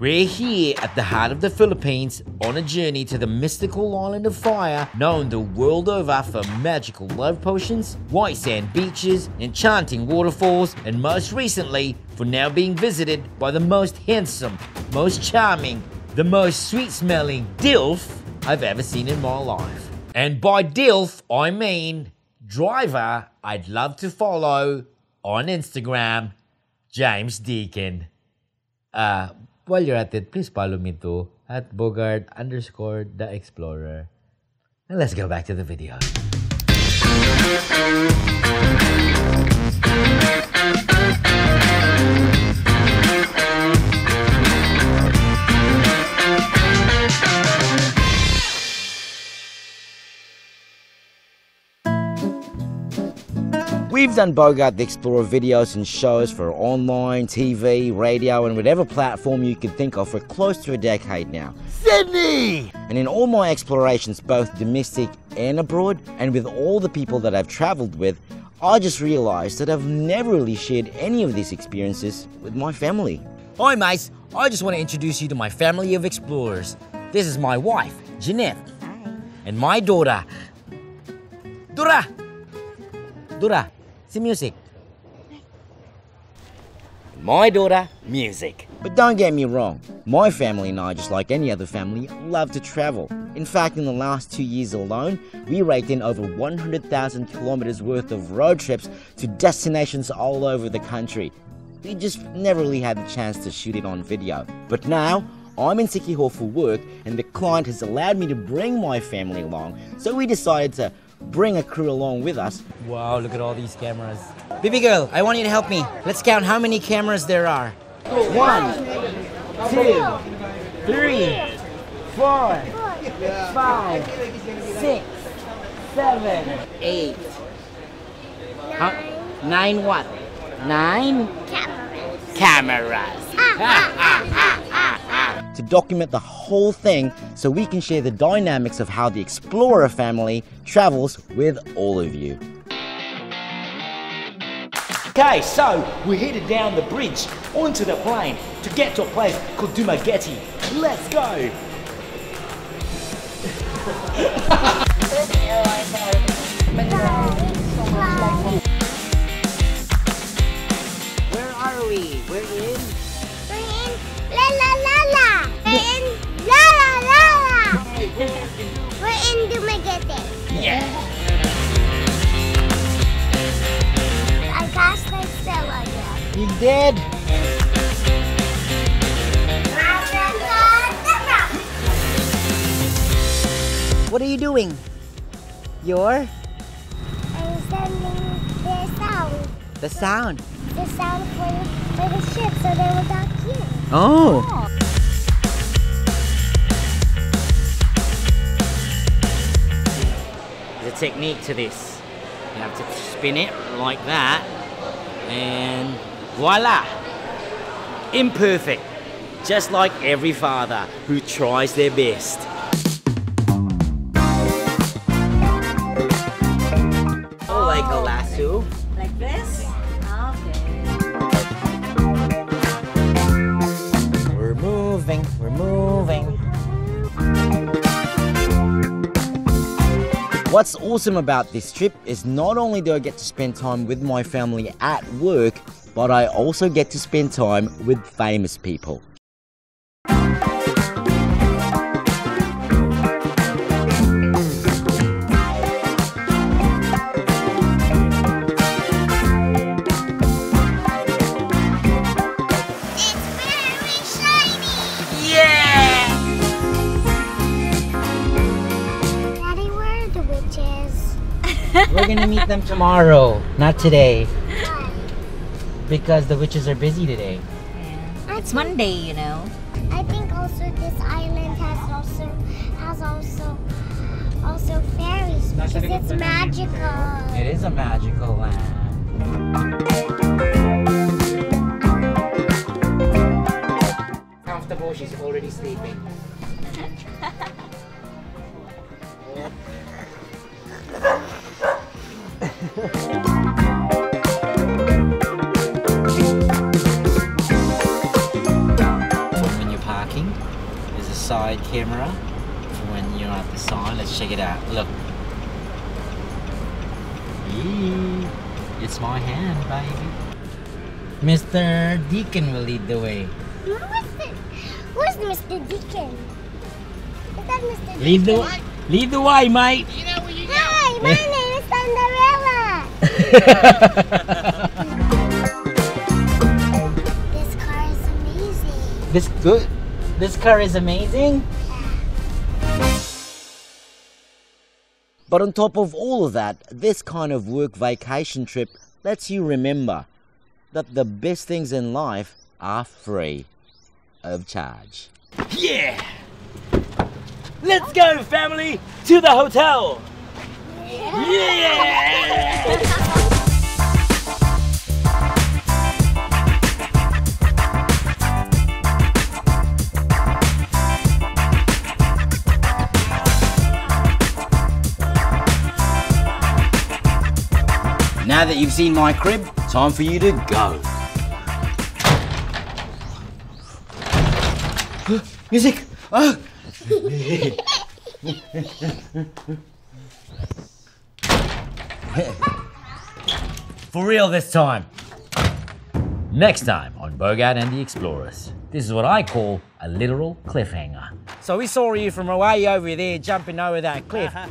We're here at the heart of the Philippines on a journey to the mystical island of fire, known the world over for magical love potions, white sand beaches, enchanting waterfalls, and most recently for now being visited by the most handsome, most charming, the most sweet smelling DILF I've ever seen in my life. And by DILF, I mean driver I'd love to follow on Instagram, James Deakin. Uh, while you're at it, please follow me too at Bogart underscore the Explorer. And let's go back to the video. We've done Bogart the Explorer videos and shows for online, TV, radio, and whatever platform you can think of for close to a decade now. Sydney! And in all my explorations, both domestic and abroad, and with all the people that I've traveled with, I just realized that I've never really shared any of these experiences with my family. Hi, mates. I just want to introduce you to my family of explorers. This is my wife, Jeanette, and my daughter, Dura. Dura, see music. My daughter, music. But don't get me wrong, my family and I, just like any other family, love to travel. In fact, in the last two years alone, we raked in over 100,000 kilometers worth of road trips to destinations all over the country. We just never really had the chance to shoot it on video. But now, I'm in Siquijor for work, and the client has allowed me to bring my family along, so we decided to bring a crew along with us. Wow, look at all these cameras. Baby girl, I want you to help me. Let's count how many cameras there are. One, two, three, four, five, six, seven, eight. Huh? Nine what? Nine Cameras. cameras. to document the whole thing so we can share the dynamics of how the Explorer family travels with all of you. Okay, so we're headed down the bridge onto the plane to get to a place called Dumaguete. Let's go! Where are we? We're in. We're in La La La La. You. You? What are you doing? You're I'm sending the sound. the sound. The sound for the, for the ship so they will dock here. Oh. There's a technique to this. You have to spin it like that, and voila! Imperfect, just like every father who tries their best. Oh, like a lasso. Like this? Okay. We're moving, we're moving. What's awesome about this trip is not only do I get to spend time with my family at work, but I also get to spend time with famous people. It's very shiny. Yeah! Daddy, where are the witches? We're gonna meet them tomorrow, not today, Why? Because the witches are busy today. It's Monday, you know. I think also this island has also has also also fairies because it's magical. It is a magical land. Comfortable, she's already sleeping. Camera when you're at the side. Let's check it out. Look. Yee, It's my hand, baby. Mr. Deakin will lead the way. Who's the, who's Mr. Deakin? Is that Mr. Lead the Deakin? lead the way, mate. Hi, my name is Cinderella. this car is amazing. This good. This car is amazing. But on top of all of that, this kind of work vacation trip lets you remember that the best things in life are free of charge. Yeah! Let's go, family, to the hotel! Yeah! Now that you've seen my crib, time for you to go. Music! Oh! For real this time. Next time on Bogart and the Explorers. This is what I call a literal cliffhanger. So we saw you from way over there jumping over that cliff. Uh-huh.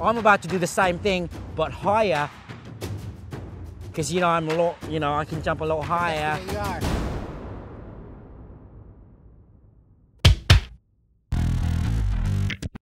I'm about to do the same thing, but higher. Because you know I'm a lot, you know, I can jump a lot higher.